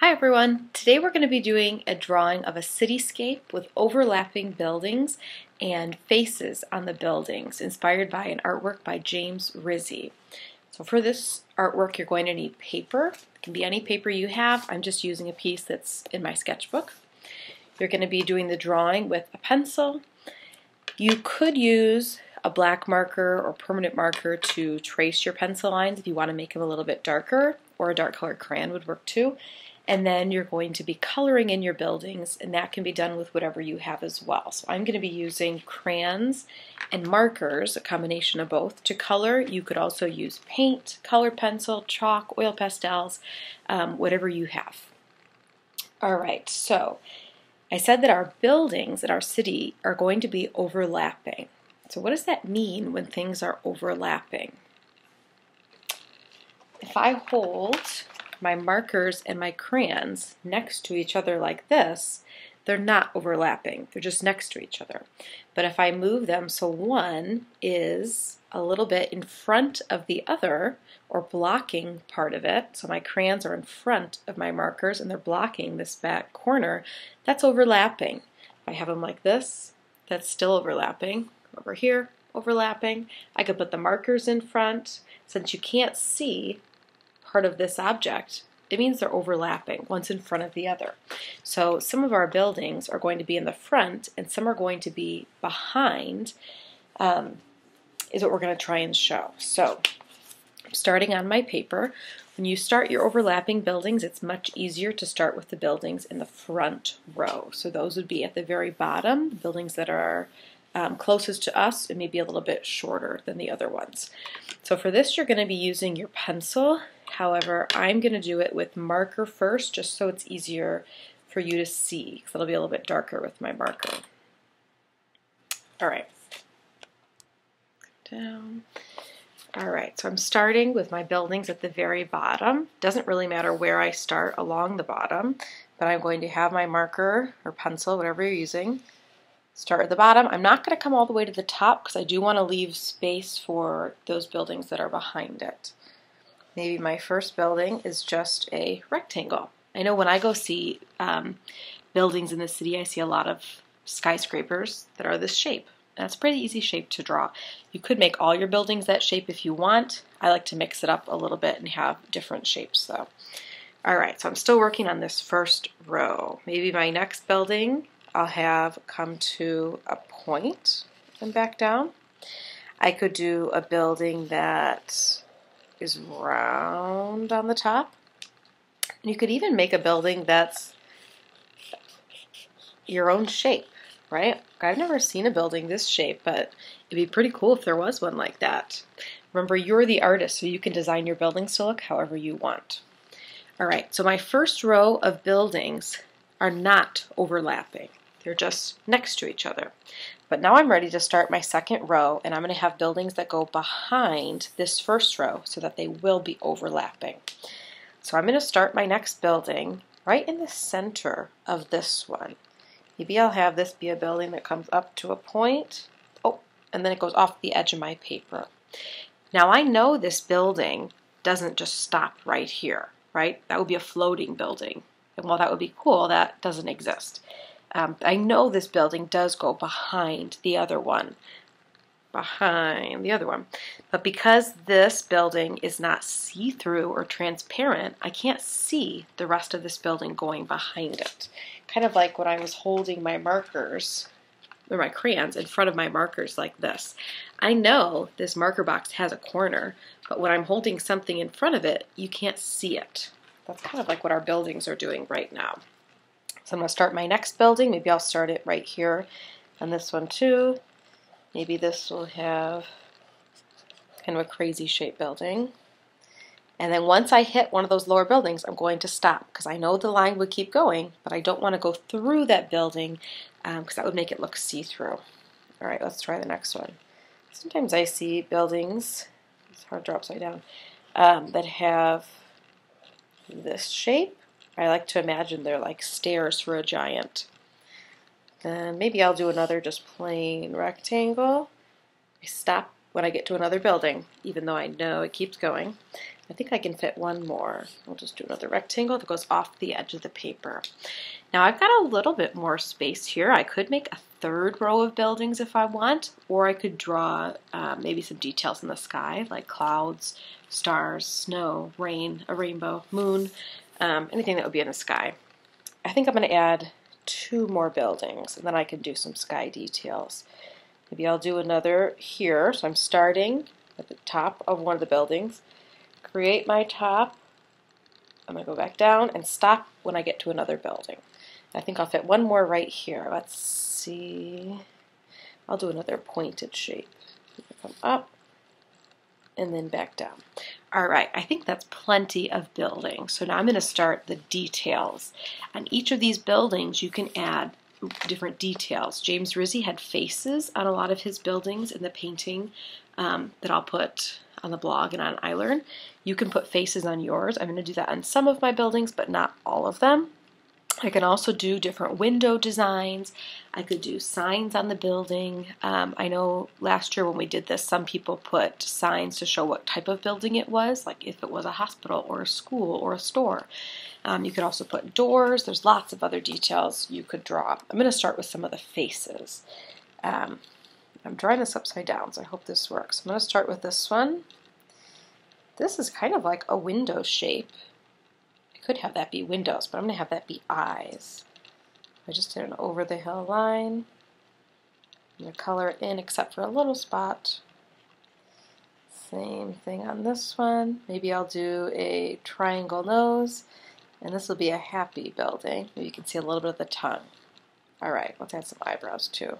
Hi everyone! Today we're going to be doing a drawing of a cityscape with overlapping buildings and faces on the buildings inspired by an artwork by James Rizzi. So for this artwork you're going to need paper. It can be any paper you have. I'm just using a piece that's in my sketchbook. You're going to be doing the drawing with a pencil. You could use a black marker or permanent marker to trace your pencil lines if you want to make them a little bit darker or a dark colored crayon would work too and then you're going to be coloring in your buildings and that can be done with whatever you have as well. So I'm going to be using crayons and markers, a combination of both, to color. You could also use paint, colored pencil, chalk, oil pastels, um, whatever you have. All right, so I said that our buildings in our city are going to be overlapping. So what does that mean when things are overlapping? If I hold my markers and my crayons next to each other like this, they're not overlapping. They're just next to each other. But if I move them so one is a little bit in front of the other or blocking part of it, so my crayons are in front of my markers and they're blocking this back corner, that's overlapping. If I have them like this, that's still overlapping. Over here, overlapping. I could put the markers in front. Since you can't see part of this object, it means they're overlapping, one's in front of the other. So some of our buildings are going to be in the front and some are going to be behind, um, is what we're going to try and show. So starting on my paper, when you start your overlapping buildings, it's much easier to start with the buildings in the front row. So those would be at the very bottom, buildings that are um, closest to us and maybe a little bit shorter than the other ones. So for this, you're going to be using your pencil However, I'm going to do it with marker first just so it's easier for you to see because it'll be a little bit darker with my marker. All right. Down. All right, so I'm starting with my buildings at the very bottom. Doesn't really matter where I start along the bottom, but I'm going to have my marker or pencil, whatever you're using, start at the bottom. I'm not going to come all the way to the top because I do want to leave space for those buildings that are behind it. Maybe my first building is just a rectangle. I know when I go see um, buildings in the city, I see a lot of skyscrapers that are this shape. That's a pretty easy shape to draw. You could make all your buildings that shape if you want. I like to mix it up a little bit and have different shapes though. Alright, so I'm still working on this first row. Maybe my next building I'll have come to a point and back down. I could do a building that is round on the top. You could even make a building that's your own shape, right? I've never seen a building this shape, but it'd be pretty cool if there was one like that. Remember, you're the artist, so you can design your buildings to look however you want. All right, so my first row of buildings are not overlapping. They're just next to each other. But now I'm ready to start my second row and I'm going to have buildings that go behind this first row so that they will be overlapping. So I'm going to start my next building right in the center of this one. Maybe I'll have this be a building that comes up to a point. Oh, and then it goes off the edge of my paper. Now I know this building doesn't just stop right here, right? That would be a floating building. And while that would be cool, that doesn't exist. Um, I know this building does go behind the other one. Behind the other one. But because this building is not see-through or transparent, I can't see the rest of this building going behind it. Kind of like when I was holding my markers or my crayons in front of my markers like this. I know this marker box has a corner, but when I'm holding something in front of it, you can't see it. That's kind of like what our buildings are doing right now. So I'm going to start my next building. Maybe I'll start it right here on this one too. Maybe this will have kind of a crazy shape building. And then once I hit one of those lower buildings, I'm going to stop because I know the line would keep going, but I don't want to go through that building because um, that would make it look see-through. All right, let's try the next one. Sometimes I see buildings, it's hard to draw upside down, um, that have this shape I like to imagine they're like stairs for a giant. And maybe I'll do another just plain rectangle. I stop when I get to another building, even though I know it keeps going. I think I can fit one more. We'll just do another rectangle that goes off the edge of the paper. Now I've got a little bit more space here. I could make a third row of buildings if I want, or I could draw uh, maybe some details in the sky, like clouds, stars, snow, rain, a rainbow, moon, um, anything that would be in the sky. I think I'm going to add two more buildings, and then I can do some sky details. Maybe I'll do another here. So I'm starting at the top of one of the buildings, create my top. I'm going to go back down and stop when I get to another building. I think I'll fit one more right here. Let's see. I'll do another pointed shape. Come up and then back down. All right, I think that's plenty of building. So now I'm going to start the details. On each of these buildings, you can add different details. James Rizzi had faces on a lot of his buildings in the painting um, that I'll put on the blog and on iLearn. You can put faces on yours. I'm going to do that on some of my buildings, but not all of them. I can also do different window designs. I could do signs on the building. Um, I know last year when we did this, some people put signs to show what type of building it was, like if it was a hospital or a school or a store. Um, you could also put doors. There's lots of other details you could draw. I'm going to start with some of the faces. Um, I'm drawing this upside down, so I hope this works. I'm going to start with this one. This is kind of like a window shape could have that be windows, but I'm going to have that be eyes. I just did an over the hill line. I'm going to color it in except for a little spot. Same thing on this one. Maybe I'll do a triangle nose, and this will be a happy building. Maybe you can see a little bit of the tongue. All right, let's add some eyebrows too.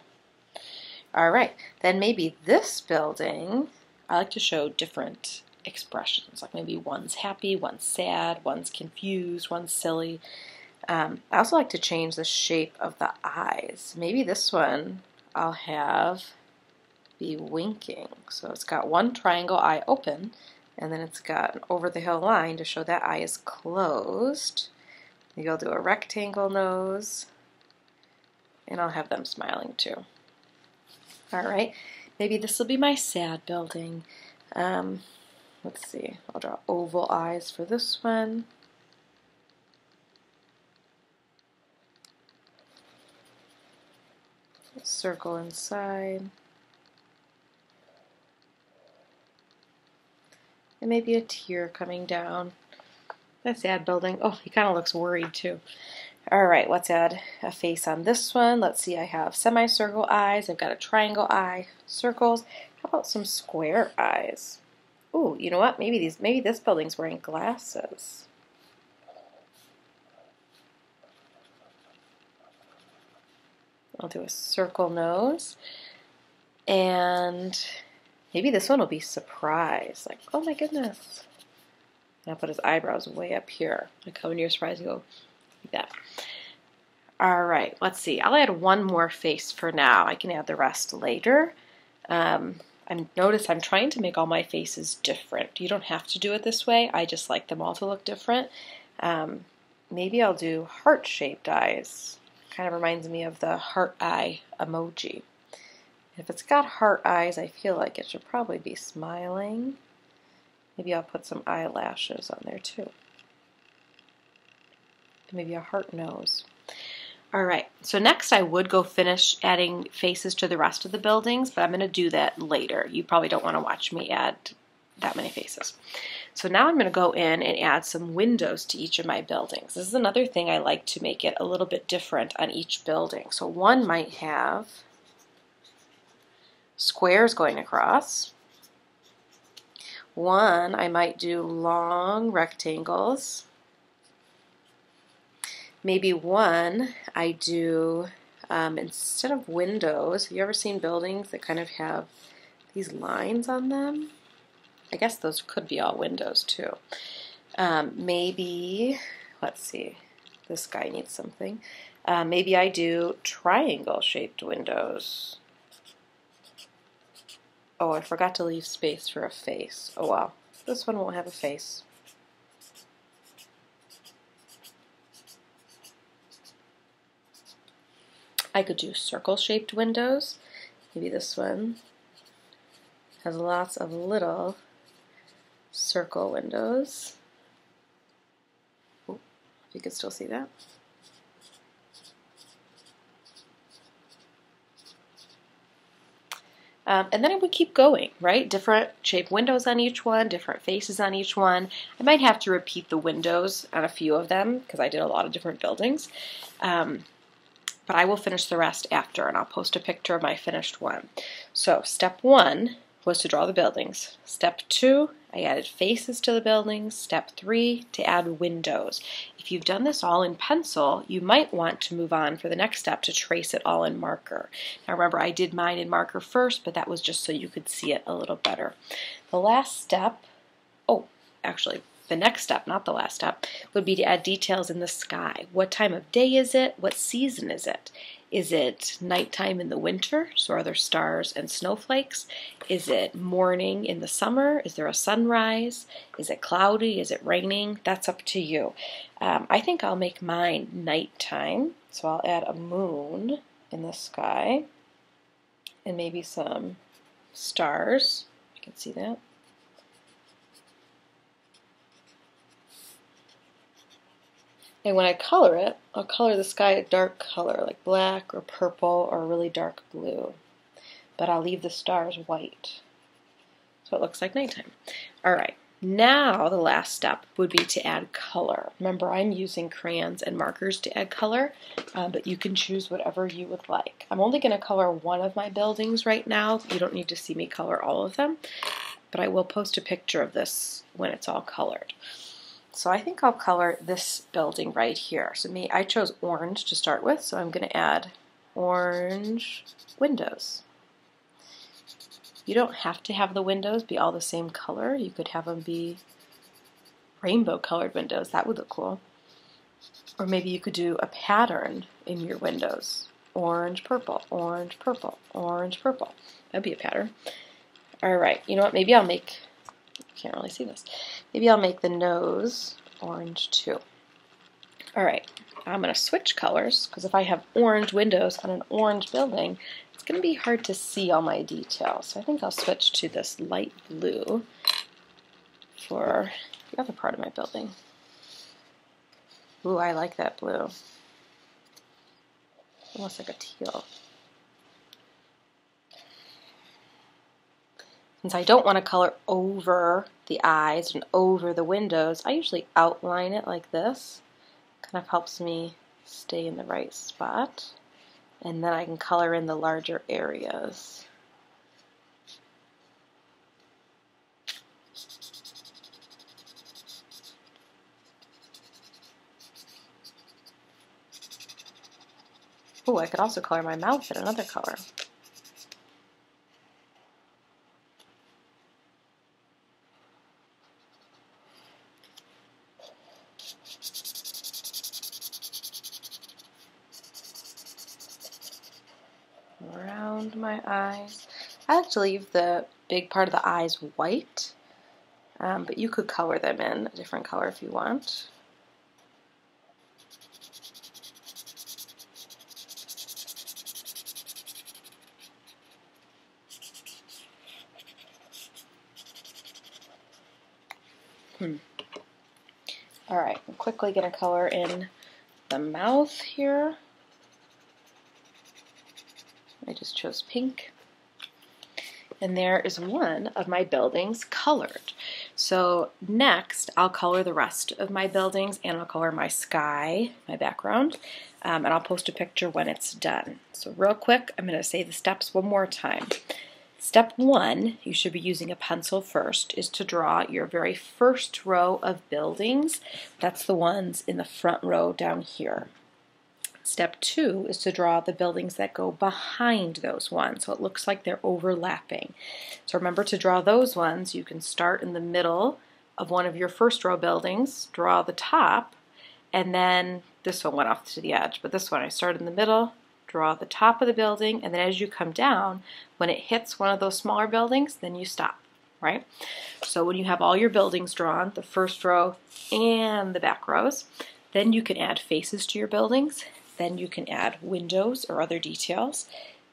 All right, then maybe this building, I like to show different expressions. Like maybe one's happy, one's sad, one's confused, one's silly. Um, I also like to change the shape of the eyes. Maybe this one I'll have be winking. So it's got one triangle eye open, and then it's got an over the hill line to show that eye is closed. Maybe I'll do a rectangle nose, and I'll have them smiling too. All right, maybe this will be my sad building. Um, Let's see, I'll draw oval eyes for this one. Circle inside. And maybe a tear coming down. That's sad building. Oh, he kind of looks worried too. All right, let's add a face on this one. Let's see, I have semicircle eyes. I've got a triangle eye, circles. How about some square eyes? You know what? Maybe these maybe this building's wearing glasses. I'll do a circle nose. And maybe this one will be surprise. Like, oh my goodness. And I'll put his eyebrows way up here. Like how when you're surprised, you go like that. All right, let's see. I'll add one more face for now. I can add the rest later. Um, I'm notice I'm trying to make all my faces different. You don't have to do it this way. I just like them all to look different. Um, maybe I'll do heart-shaped eyes. Kind of reminds me of the heart eye emoji. If it's got heart eyes, I feel like it should probably be smiling. Maybe I'll put some eyelashes on there too. Maybe a heart nose. All right, so next I would go finish adding faces to the rest of the buildings, but I'm going to do that later. You probably don't want to watch me add that many faces. So now I'm going to go in and add some windows to each of my buildings. This is another thing I like to make it a little bit different on each building. So one might have squares going across. One, I might do long rectangles maybe one I do um, instead of windows. Have you ever seen buildings that kind of have these lines on them? I guess those could be all windows too. Um, maybe, let's see, this guy needs something. Uh, maybe I do triangle shaped windows. Oh, I forgot to leave space for a face. Oh well, this one won't have a face. I could do circle-shaped windows. Maybe this one has lots of little circle windows. If you can still see that. Um, and then I would keep going, right? Different shape windows on each one, different faces on each one. I might have to repeat the windows on a few of them because I did a lot of different buildings. Um, but I will finish the rest after and I'll post a picture of my finished one. So step one was to draw the buildings. Step two, I added faces to the buildings. Step three, to add windows. If you've done this all in pencil, you might want to move on for the next step to trace it all in marker. Now remember, I did mine in marker first, but that was just so you could see it a little better. The last step, oh, actually, the next step, not the last step, would be to add details in the sky. What time of day is it? What season is it? Is it nighttime in the winter? So are there stars and snowflakes? Is it morning in the summer? Is there a sunrise? Is it cloudy? Is it raining? That's up to you. Um, I think I'll make mine nighttime. So I'll add a moon in the sky and maybe some stars. You can see that. And when I color it, I'll color the sky a dark color, like black or purple or really dark blue. But I'll leave the stars white. So it looks like nighttime. All right, now the last step would be to add color. Remember, I'm using crayons and markers to add color, uh, but you can choose whatever you would like. I'm only going to color one of my buildings right now. You don't need to see me color all of them, but I will post a picture of this when it's all colored. So I think I'll color this building right here. So me, I chose orange to start with, so I'm going to add orange windows. You don't have to have the windows be all the same color. You could have them be rainbow colored windows. That would look cool. Or maybe you could do a pattern in your windows. Orange, purple, orange, purple, orange, purple. That'd be a pattern. All right, you know what? Maybe I'll make, can't really see this. Maybe I'll make the nose orange too. All right, I'm going to switch colors because if I have orange windows on an orange building, it's going to be hard to see all my details. So I think I'll switch to this light blue for the other part of my building. Ooh, I like that blue. Almost like a teal. Since I don't want to color over the eyes and over the windows, I usually outline it like this. Kind of helps me stay in the right spot. And then I can color in the larger areas. Oh, I could also color my mouth in another color. My eyes. I like to leave the big part of the eyes white, um, but you could color them in a different color if you want. Hmm. All right, I'm quickly going to color in the mouth here. I just chose pink. And there is one of my buildings colored. So next, I'll color the rest of my buildings and I'll color my sky, my background, um, and I'll post a picture when it's done. So real quick, I'm going to say the steps one more time. Step one, you should be using a pencil first, is to draw your very first row of buildings. That's the ones in the front row down here. Step two is to draw the buildings that go behind those ones, so it looks like they're overlapping. So remember to draw those ones, you can start in the middle of one of your first row buildings, draw the top, and then this one went off to the edge, but this one I started in the middle, draw the top of the building, and then as you come down, when it hits one of those smaller buildings, then you stop, right? So when you have all your buildings drawn, the first row and the back rows, then you can add faces to your buildings, then you can add windows or other details.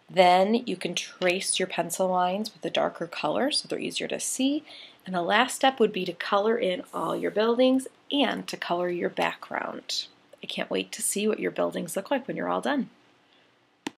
Then you can trace your pencil lines with a darker color so they're easier to see. And the last step would be to color in all your buildings and to color your background. I can't wait to see what your buildings look like when you're all done.